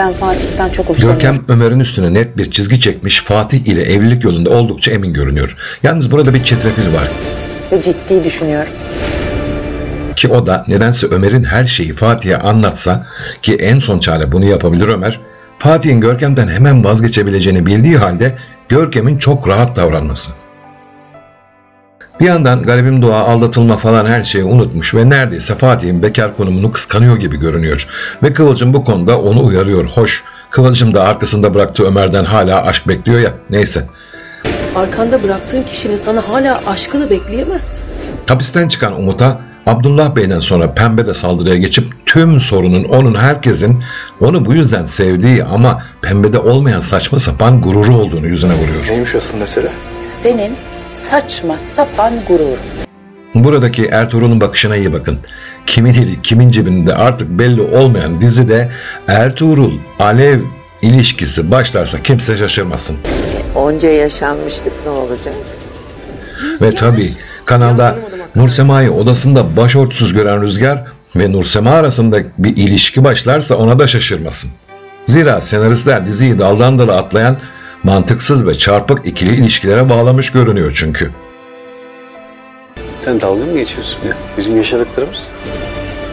Ben Fatih'ten çok hoşlanıyorum. Görkem Ömer'in üstüne net bir çizgi çekmiş Fatih ile evlilik yolunda oldukça emin görünüyor. Yalnız burada bir çetrefil var Ve ciddi düşünüyorum. ki o da nedense Ömer'in her şeyi Fatih'e anlatsa ki en son çare bunu yapabilir Ömer. Fatih'in Görkem'den hemen vazgeçebileceğini bildiği halde Görkem'in çok rahat davranması. Bir yandan garibim Doğa aldatılma falan her şeyi unutmuş ve neredeyse Fatih'in bekar konumunu kıskanıyor gibi görünüyor. Ve Kıvılcım bu konuda onu uyarıyor. Hoş, Kıvılcım da arkasında bıraktığı Ömer'den hala aşk bekliyor ya. Neyse. Arkanda bıraktığın kişinin sana hala aşkını bekleyemez. Hapisten çıkan Umut'a Abdullah Bey'den sonra Pembe de saldırıya geçip tüm sorunun onun herkesin onu bu yüzden sevdiği ama Pembe'de olmayan saçma sapan gururu olduğunu yüzüne vuruyor. Neymiş asıl mesele? Senin saçma sapan gururun. Buradaki Ertuğrul'un bakışına iyi bakın. Kimin eli kimin cebinde artık belli olmayan dizide Ertuğrul Alev ilişkisi başlarsa kimse şaşırmasın. Onca yaşanmışlık ne olacak? Ve tabi kanalda Nursema'yı odasında başörtüsüz gören Rüzgar ve Nursema arasında bir ilişki başlarsa ona da şaşırmasın. Zira senaristler diziyi daldan dala atlayan mantıksız ve çarpık ikili ilişkilere bağlamış görünüyor çünkü. Sen dalga mı geçiyorsun ya? Bizim yaşadıklarımız.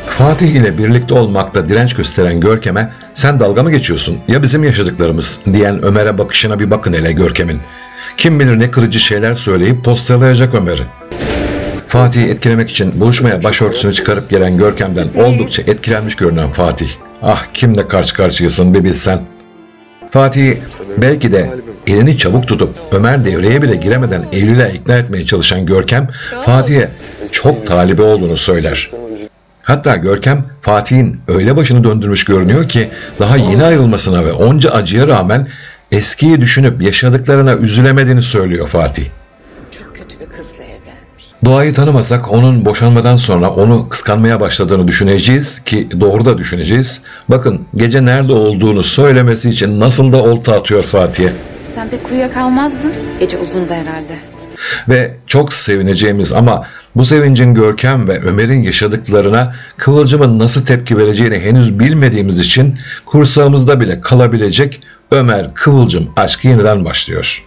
Fatih ile birlikte olmakta direnç gösteren Görkem'e sen dalga mı geçiyorsun ya bizim yaşadıklarımız diyen Ömer'e bakışına bir bakın hele Görkem'in. Kim bilir ne kırıcı şeyler söyleyip postalayacak Ömer'i. Fatih'i etkilemek için buluşmaya başörtüsünü çıkarıp gelen Görkem'den oldukça etkilenmiş görünen Fatih. Ah kimle karşı karşıyasın bir bilsen. Fatih belki de elini çabuk tutup Ömer devreye bile giremeden evliliğe ikna etmeye çalışan Görkem Fatih'e çok talibi olduğunu söyler. Hatta Görkem Fatih'in öyle başını döndürmüş görünüyor ki daha yeni ayrılmasına ve onca acıya rağmen eskiyi düşünüp yaşadıklarına üzülemediğini söylüyor Fatih. Doğayı tanımasak onun boşanmadan sonra onu kıskanmaya başladığını düşüneceğiz ki doğru da düşüneceğiz. Bakın gece nerede olduğunu söylemesi için nasıl da olta atıyor Fatih'e. Sen pek uyuyakalmazdın. Gece uzundu herhalde. Ve çok sevineceğimiz ama bu sevincin Görkem ve Ömer'in yaşadıklarına Kıvılcım'ın nasıl tepki vereceğini henüz bilmediğimiz için kursağımızda bile kalabilecek Ömer Kıvılcım aşkı yeniden başlıyor.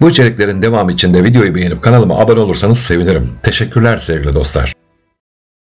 Bu içeriklerin devamı için de videoyu beğenip kanalıma abone olursanız sevinirim. Teşekkürler sevgili dostlar.